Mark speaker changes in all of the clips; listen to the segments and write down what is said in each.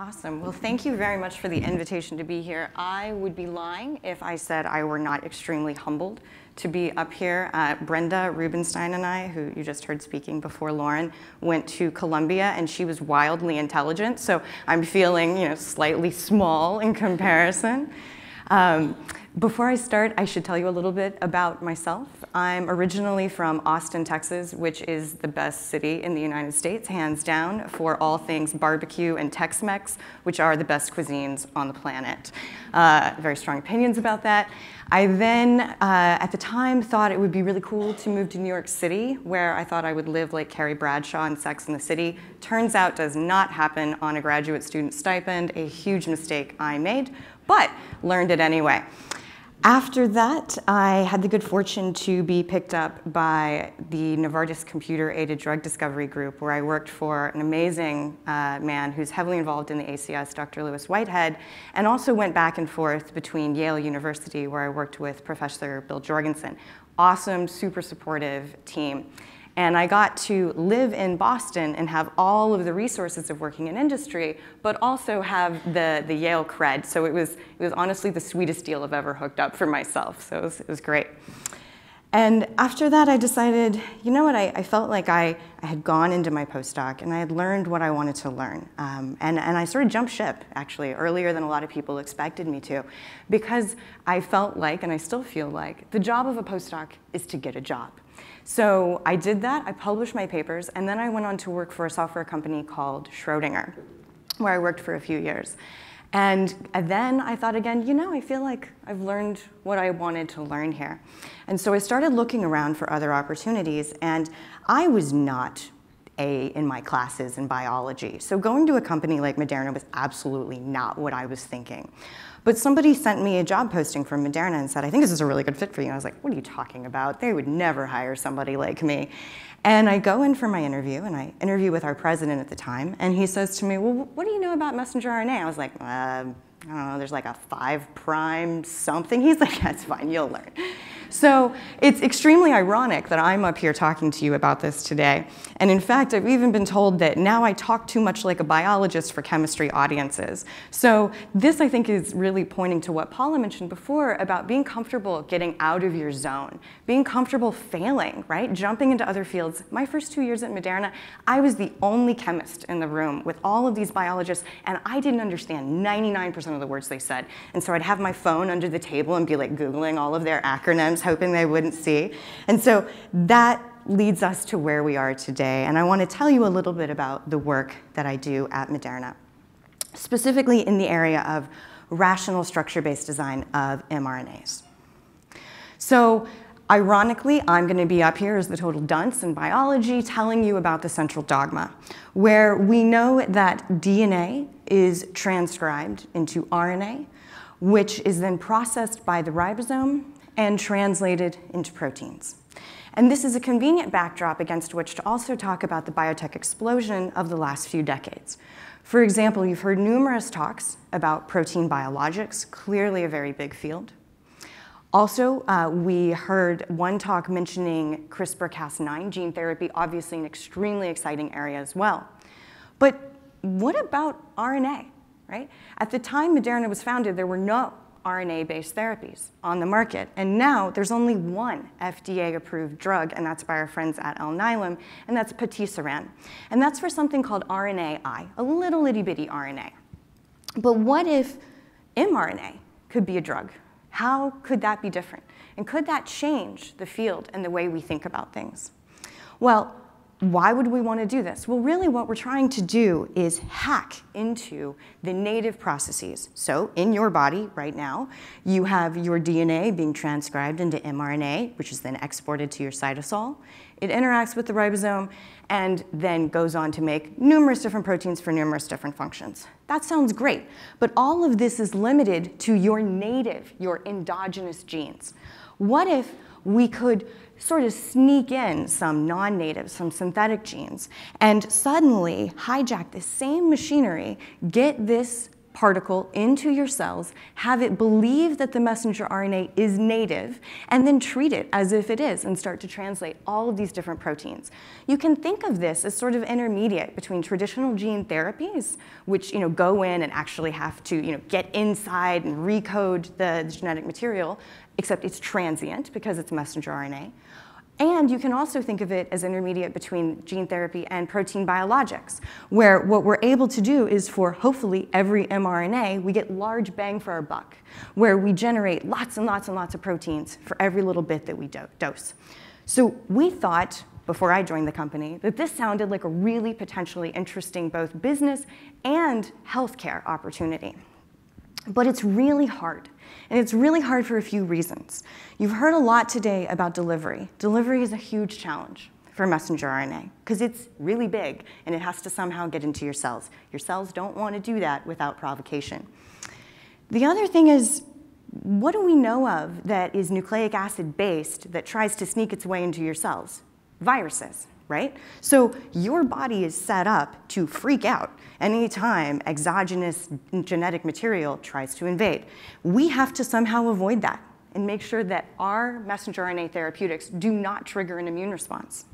Speaker 1: Awesome. Well, thank you very much for the invitation to be here. I would be lying if I said I were not extremely humbled to be up here. Uh, Brenda Rubenstein and I, who you just heard speaking before Lauren, went to Columbia and she was wildly intelligent. So I'm feeling, you know, slightly small in comparison. Um, before I start, I should tell you a little bit about myself. I'm originally from Austin, Texas, which is the best city in the United States, hands down, for all things barbecue and Tex-Mex, which are the best cuisines on the planet. Uh, very strong opinions about that. I then, uh, at the time, thought it would be really cool to move to New York City, where I thought I would live like Carrie Bradshaw in Sex in the City. Turns out does not happen on a graduate student stipend, a huge mistake I made, but learned it anyway. After that, I had the good fortune to be picked up by the Novartis Computer Aided Drug Discovery Group, where I worked for an amazing uh, man who's heavily involved in the ACS, Dr. Lewis Whitehead, and also went back and forth between Yale University, where I worked with Professor Bill Jorgensen. Awesome, super supportive team. And I got to live in Boston and have all of the resources of working in industry, but also have the, the Yale cred. So it was, it was honestly the sweetest deal I've ever hooked up for myself. So it was, it was great. And after that, I decided, you know what, I, I, felt like I, I had gone into my postdoc and I had learned what I wanted to learn. Um, and, and I sort of jumped ship, actually, earlier than a lot of people expected me to, because I felt like, and I still feel like, the job of a postdoc is to get a job. So I did that, I published my papers, and then I went on to work for a software company called Schrodinger, where I worked for a few years. And then I thought again, you know, I feel like I've learned what I wanted to learn here. And so I started looking around for other opportunities, and I was not A in my classes in biology. So going to a company like Moderna was absolutely not what I was thinking. But somebody sent me a job posting from Moderna and said, I think this is a really good fit for you. And I was like, what are you talking about? They would never hire somebody like me. And I go in for my interview, and I interview with our president at the time, and he says to me, well, what do you know about messenger RNA? I was like, uh, I don't know, there's like a five prime something. He's like, that's fine, you'll learn. So it's extremely ironic that I'm up here talking to you about this today. And in fact, I've even been told that now I talk too much like a biologist for chemistry audiences. So this, I think, is really pointing to what Paula mentioned before about being comfortable getting out of your zone, being comfortable failing, right? Jumping into other fields. My first two years at Moderna, I was the only chemist in the room with all of these biologists, and I didn't understand 99% of the words they said. And so I'd have my phone under the table and be like Googling all of their acronyms hoping they wouldn't see. And so that leads us to where we are today. And I want to tell you a little bit about the work that I do at Moderna, specifically in the area of rational structure-based design of mRNAs. So ironically, I'm going to be up here as the total dunce in biology telling you about the central dogma, where we know that DNA is transcribed into RNA, which is then processed by the ribosome and translated into proteins. And this is a convenient backdrop against which to also talk about the biotech explosion of the last few decades. For example, you've heard numerous talks about protein biologics, clearly a very big field. Also, uh, we heard one talk mentioning CRISPR-Cas9 gene therapy, obviously an extremely exciting area as well. But what about RNA, right? At the time Moderna was founded, there were no RNA-based therapies on the market. And now there's only one FDA-approved drug, and that's by our friends at Alnylam, and that's patisiran. And that's for something called RNAi, a little itty-bitty RNA. But what if mRNA could be a drug? How could that be different? And could that change the field and the way we think about things? Well, why would we want to do this? Well, really what we're trying to do is hack into the native processes. So in your body right now, you have your DNA being transcribed into mRNA, which is then exported to your cytosol. It interacts with the ribosome and then goes on to make numerous different proteins for numerous different functions. That sounds great, but all of this is limited to your native, your endogenous genes. What if we could sort of sneak in some non-native, some synthetic genes, and suddenly hijack the same machinery, get this particle into your cells, have it believe that the messenger RNA is native, and then treat it as if it is and start to translate all of these different proteins. You can think of this as sort of intermediate between traditional gene therapies, which you know, go in and actually have to you know, get inside and recode the, the genetic material, except it's transient because it's messenger RNA. And you can also think of it as intermediate between gene therapy and protein biologics, where what we're able to do is for hopefully every mRNA, we get large bang for our buck, where we generate lots and lots and lots of proteins for every little bit that we do dose. So we thought, before I joined the company, that this sounded like a really potentially interesting both business and healthcare opportunity. But it's really hard. And it's really hard for a few reasons. You've heard a lot today about delivery. Delivery is a huge challenge for messenger RNA because it's really big and it has to somehow get into your cells. Your cells don't want to do that without provocation. The other thing is, what do we know of that is nucleic acid based that tries to sneak its way into your cells? Viruses right? So your body is set up to freak out anytime exogenous genetic material tries to invade. We have to somehow avoid that and make sure that our messenger RNA therapeutics do not trigger an immune response.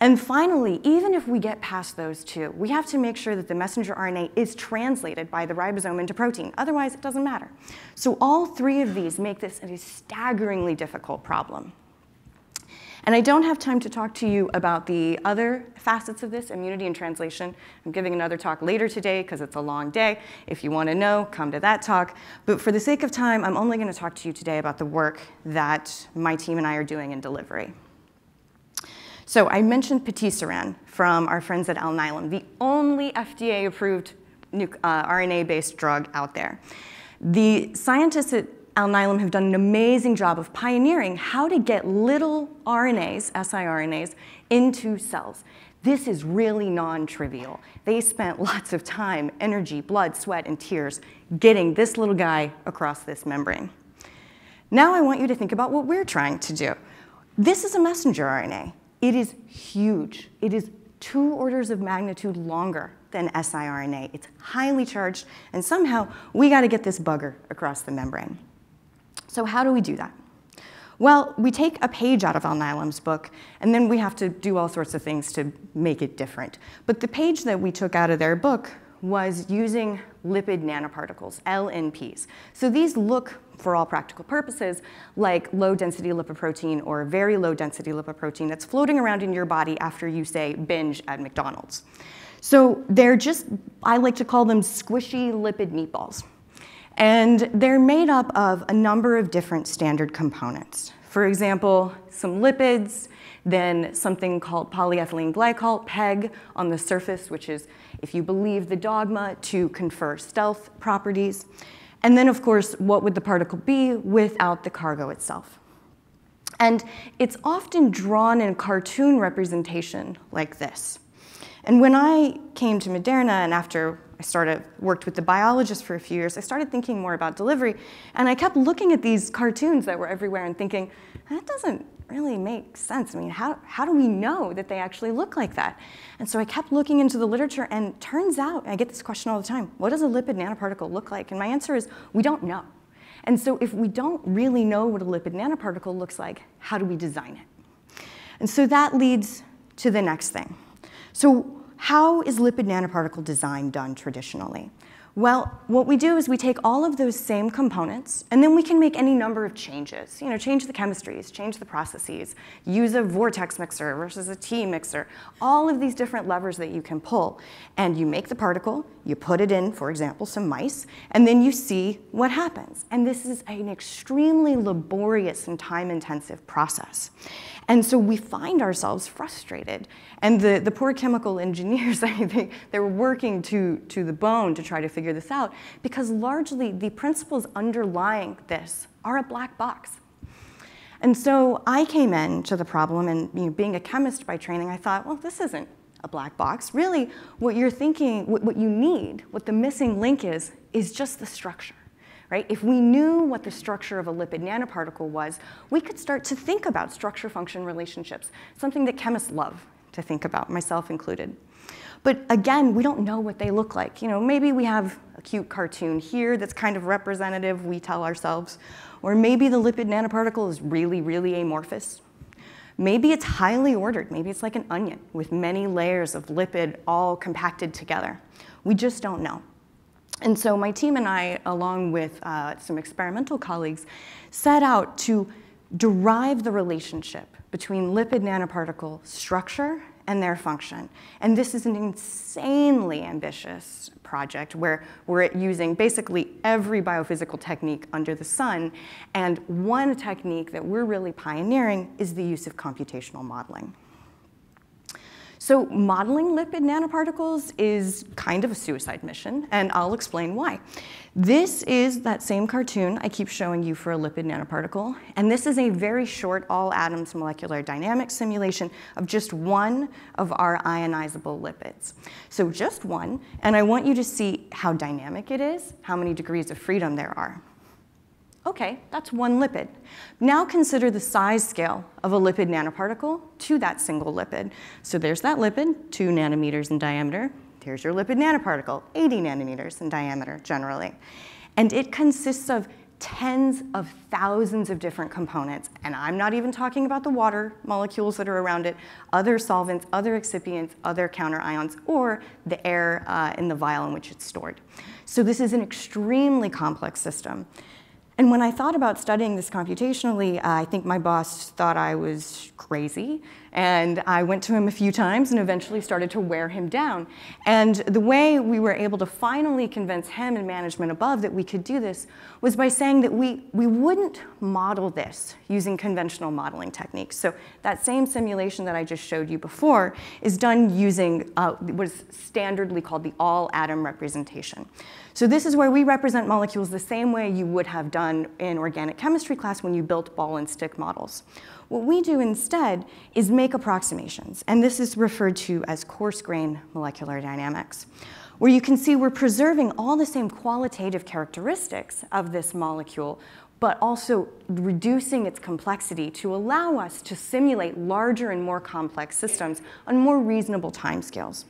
Speaker 1: And finally, even if we get past those two, we have to make sure that the messenger RNA is translated by the ribosome into protein. Otherwise, it doesn't matter. So all three of these make this a staggeringly difficult problem. And I don't have time to talk to you about the other facets of this, immunity and translation. I'm giving another talk later today because it's a long day. If you want to know, come to that talk. But for the sake of time, I'm only going to talk to you today about the work that my team and I are doing in delivery. So I mentioned patisiran from our friends at Alnylam, the only FDA-approved uh, RNA-based drug out there. The scientists at Alnylam have done an amazing job of pioneering how to get little RNAs, siRNAs, into cells. This is really non-trivial. They spent lots of time, energy, blood, sweat, and tears getting this little guy across this membrane. Now I want you to think about what we're trying to do. This is a messenger RNA. It is huge. It is two orders of magnitude longer than siRNA. It's highly charged, and somehow we got to get this bugger across the membrane. So how do we do that? Well, we take a page out of Alnylam's book, and then we have to do all sorts of things to make it different. But the page that we took out of their book was using lipid nanoparticles, LNPs. So these look, for all practical purposes, like low-density lipoprotein or very low-density lipoprotein that's floating around in your body after you, say, binge at McDonald's. So they're just, I like to call them squishy lipid meatballs. And they're made up of a number of different standard components. For example, some lipids, then something called polyethylene glycol, PEG, on the surface, which is, if you believe the dogma, to confer stealth properties. And then, of course, what would the particle be without the cargo itself? And it's often drawn in cartoon representation like this. And when I came to Moderna, and after started, worked with the biologist for a few years, I started thinking more about delivery. And I kept looking at these cartoons that were everywhere and thinking, that doesn't really make sense. I mean, how, how do we know that they actually look like that? And so I kept looking into the literature, and turns out, I get this question all the time, what does a lipid nanoparticle look like? And my answer is, we don't know. And so if we don't really know what a lipid nanoparticle looks like, how do we design it? And so that leads to the next thing. So how is lipid nanoparticle design done traditionally? Well, what we do is we take all of those same components, and then we can make any number of changes. You know, change the chemistries, change the processes, use a vortex mixer versus a T mixer, all of these different levers that you can pull. And you make the particle, you put it in, for example, some mice, and then you see what happens. And this is an extremely laborious and time-intensive process. And so we find ourselves frustrated. And the, the poor chemical engineers, I think, they were working to, to the bone to try to figure this out because largely the principles underlying this are a black box. And so I came in to the problem and you know, being a chemist by training, I thought, well, this isn't a black box. Really, what you're thinking, what, what you need, what the missing link is, is just the structure right? If we knew what the structure of a lipid nanoparticle was, we could start to think about structure-function relationships, something that chemists love to think about, myself included. But again, we don't know what they look like. You know, maybe we have a cute cartoon here that's kind of representative, we tell ourselves. Or maybe the lipid nanoparticle is really, really amorphous. Maybe it's highly ordered. Maybe it's like an onion with many layers of lipid all compacted together. We just don't know. And so my team and I, along with uh, some experimental colleagues, set out to derive the relationship between lipid nanoparticle structure and their function. And this is an insanely ambitious project where we're using basically every biophysical technique under the sun. And one technique that we're really pioneering is the use of computational modeling. So modeling lipid nanoparticles is kind of a suicide mission, and I'll explain why. This is that same cartoon I keep showing you for a lipid nanoparticle, and this is a very short all atoms molecular dynamics simulation of just one of our ionizable lipids. So just one, and I want you to see how dynamic it is, how many degrees of freedom there are. Okay, that's one lipid. Now consider the size scale of a lipid nanoparticle to that single lipid. So there's that lipid, two nanometers in diameter. Here's your lipid nanoparticle, 80 nanometers in diameter generally. And it consists of tens of thousands of different components. And I'm not even talking about the water molecules that are around it, other solvents, other excipients, other counter ions, or the air uh, in the vial in which it's stored. So this is an extremely complex system. And when I thought about studying this computationally, I think my boss thought I was crazy. And I went to him a few times and eventually started to wear him down. And the way we were able to finally convince him and management above that we could do this was by saying that we, we wouldn't model this using conventional modeling techniques. So that same simulation that I just showed you before is done using uh, what is standardly called the all atom representation. So this is where we represent molecules the same way you would have done in organic chemistry class when you built ball and stick models. What we do instead is make approximations, and this is referred to as coarse grain molecular dynamics, where you can see we're preserving all the same qualitative characteristics of this molecule, but also reducing its complexity to allow us to simulate larger and more complex systems on more reasonable timescales.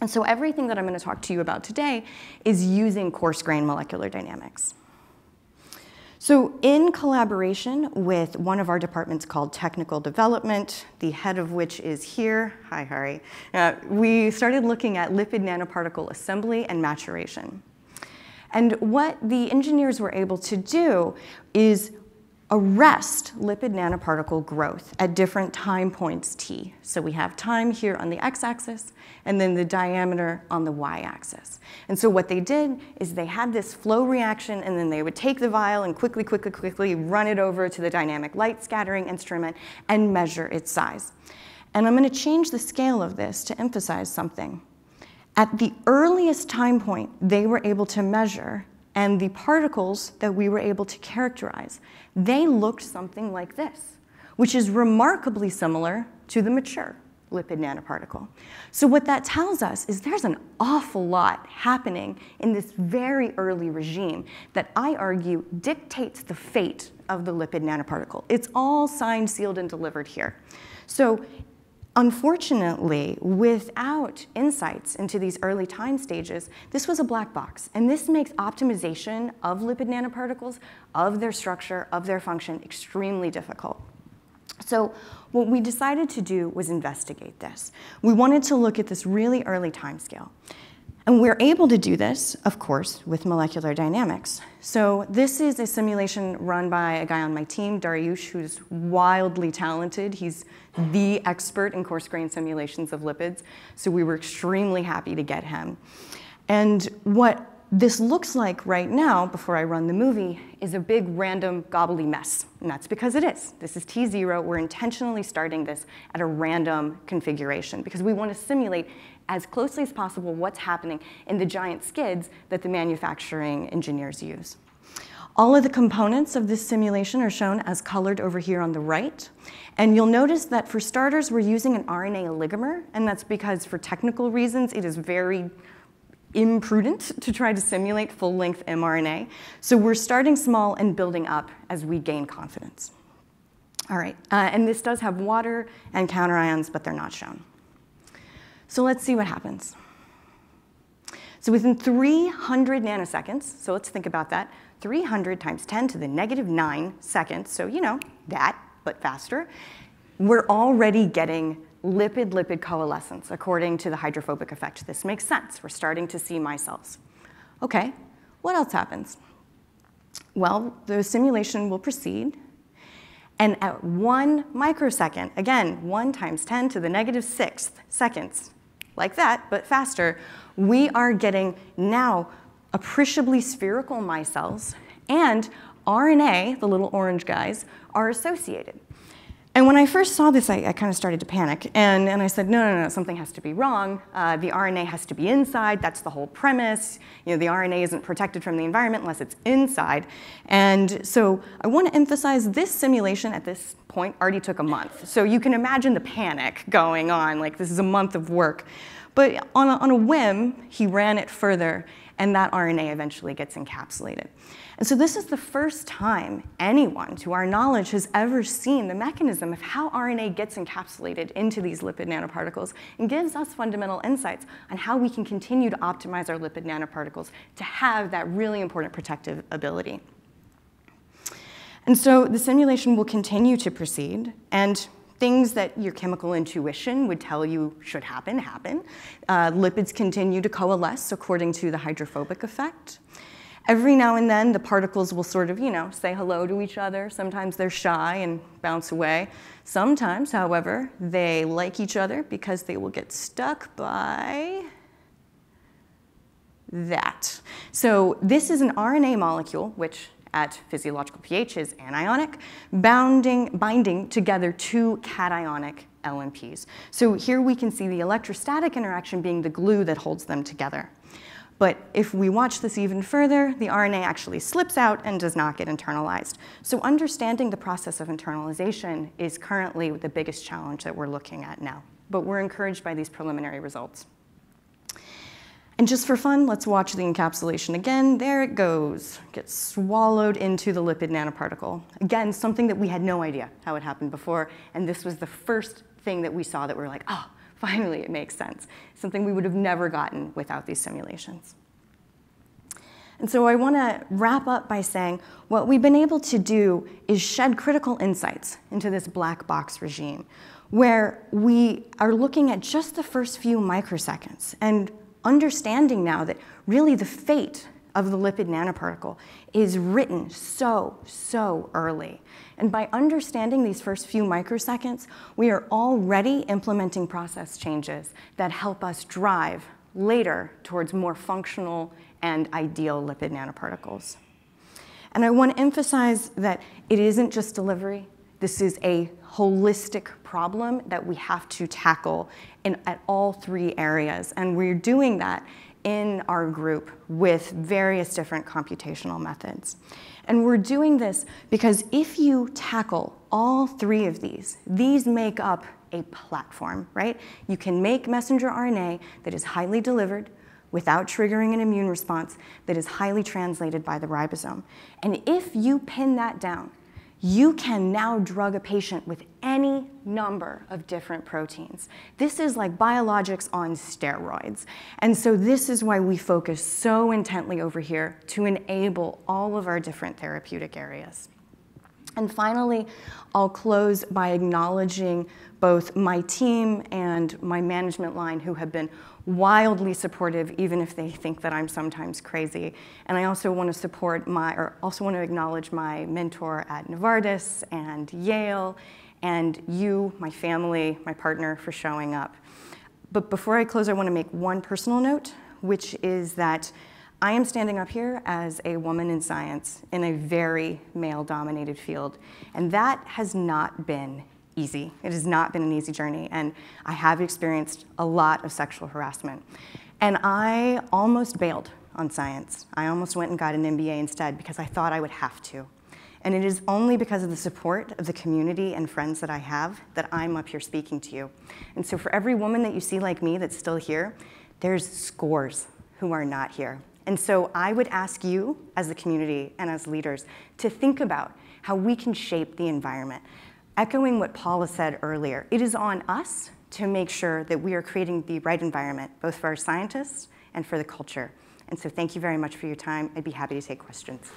Speaker 1: And so everything that I'm going to talk to you about today is using coarse grain molecular dynamics. So in collaboration with one of our departments called Technical Development, the head of which is here, hi Harry, uh, we started looking at lipid nanoparticle assembly and maturation. And what the engineers were able to do is arrest lipid nanoparticle growth at different time points t. So we have time here on the x-axis and then the diameter on the y-axis. And so what they did is they had this flow reaction and then they would take the vial and quickly, quickly, quickly run it over to the dynamic light scattering instrument and measure its size. And I'm going to change the scale of this to emphasize something. At the earliest time point they were able to measure and the particles that we were able to characterize, they looked something like this, which is remarkably similar to the mature lipid nanoparticle. So what that tells us is there's an awful lot happening in this very early regime that I argue dictates the fate of the lipid nanoparticle. It's all signed, sealed, and delivered here. So Unfortunately, without insights into these early time stages, this was a black box. And this makes optimization of lipid nanoparticles, of their structure, of their function, extremely difficult. So what we decided to do was investigate this. We wanted to look at this really early time scale. And we're able to do this, of course, with molecular dynamics. So this is a simulation run by a guy on my team, Dariush, who's wildly talented. He's the expert in coarse grain simulations of lipids. So we were extremely happy to get him. And what this looks like right now, before I run the movie, is a big random gobbly mess. And that's because it is. This is T0. We're intentionally starting this at a random configuration because we want to simulate as closely as possible what's happening in the giant skids that the manufacturing engineers use. All of the components of this simulation are shown as colored over here on the right. And you'll notice that for starters, we're using an RNA oligomer, and that's because for technical reasons, it is very imprudent to try to simulate full-length mRNA. So we're starting small and building up as we gain confidence. All right, uh, and this does have water and counterions, but they're not shown. So let's see what happens. So within 300 nanoseconds, so let's think about that, 300 times 10 to the negative 9 seconds, so you know, that, but faster, we're already getting lipid-lipid coalescence according to the hydrophobic effect. This makes sense. We're starting to see micelles. Okay, what else happens? Well, the simulation will proceed, and at one microsecond, again, 1 times 10 to the negative sixth seconds, like that, but faster, we are getting now appreciably spherical micelles, and RNA, the little orange guys, are associated. And when I first saw this, I, I kind of started to panic. And, and I said, no, no, no, something has to be wrong. Uh, the RNA has to be inside. That's the whole premise. You know, the RNA isn't protected from the environment unless it's inside. And so I want to emphasize this simulation at this point already took a month. So you can imagine the panic going on. Like, this is a month of work. But on a, on a whim, he ran it further, and that RNA eventually gets encapsulated. And so this is the first time anyone, to our knowledge, has ever seen the mechanism of how RNA gets encapsulated into these lipid nanoparticles and gives us fundamental insights on how we can continue to optimize our lipid nanoparticles to have that really important protective ability. And so the simulation will continue to proceed, and things that your chemical intuition would tell you should happen, happen. Uh, lipids continue to coalesce according to the hydrophobic effect. Every now and then, the particles will sort of, you know, say hello to each other. Sometimes they're shy and bounce away. Sometimes, however, they like each other because they will get stuck by that. So this is an RNA molecule, which at physiological pH is anionic, bounding, binding together two cationic LNPs. So here we can see the electrostatic interaction being the glue that holds them together. But if we watch this even further, the RNA actually slips out and does not get internalized. So understanding the process of internalization is currently the biggest challenge that we're looking at now. But we're encouraged by these preliminary results. And just for fun, let's watch the encapsulation again. There it goes. Gets swallowed into the lipid nanoparticle. Again, something that we had no idea how it happened before. And this was the first thing that we saw that we are like, oh, Finally, it makes sense, something we would have never gotten without these simulations. And so I want to wrap up by saying what we've been able to do is shed critical insights into this black box regime, where we are looking at just the first few microseconds and understanding now that really the fate of the lipid nanoparticle is written so, so early. And by understanding these first few microseconds, we are already implementing process changes that help us drive later towards more functional and ideal lipid nanoparticles. And I want to emphasize that it isn't just delivery. This is a holistic problem that we have to tackle in, at all three areas. And we're doing that in our group with various different computational methods. And we're doing this because if you tackle all three of these, these make up a platform, right? You can make messenger RNA that is highly delivered without triggering an immune response that is highly translated by the ribosome. And if you pin that down, you can now drug a patient with any number of different proteins. This is like biologics on steroids. And so this is why we focus so intently over here to enable all of our different therapeutic areas. And finally, I'll close by acknowledging both my team and my management line who have been wildly supportive, even if they think that I'm sometimes crazy. And I also want to support my, or also want to acknowledge my mentor at Novartis and Yale, and you, my family, my partner, for showing up. But before I close, I want to make one personal note, which is that I am standing up here as a woman in science in a very male-dominated field, and that has not been easy. It has not been an easy journey, and I have experienced a lot of sexual harassment. And I almost bailed on science. I almost went and got an MBA instead because I thought I would have to. And it is only because of the support of the community and friends that I have that I'm up here speaking to you. And so for every woman that you see like me that's still here, there's scores who are not here. And so I would ask you as a community and as leaders to think about how we can shape the environment, Echoing what Paula said earlier, it is on us to make sure that we are creating the right environment, both for our scientists and for the culture. And so thank you very much for your time. I'd be happy to take questions.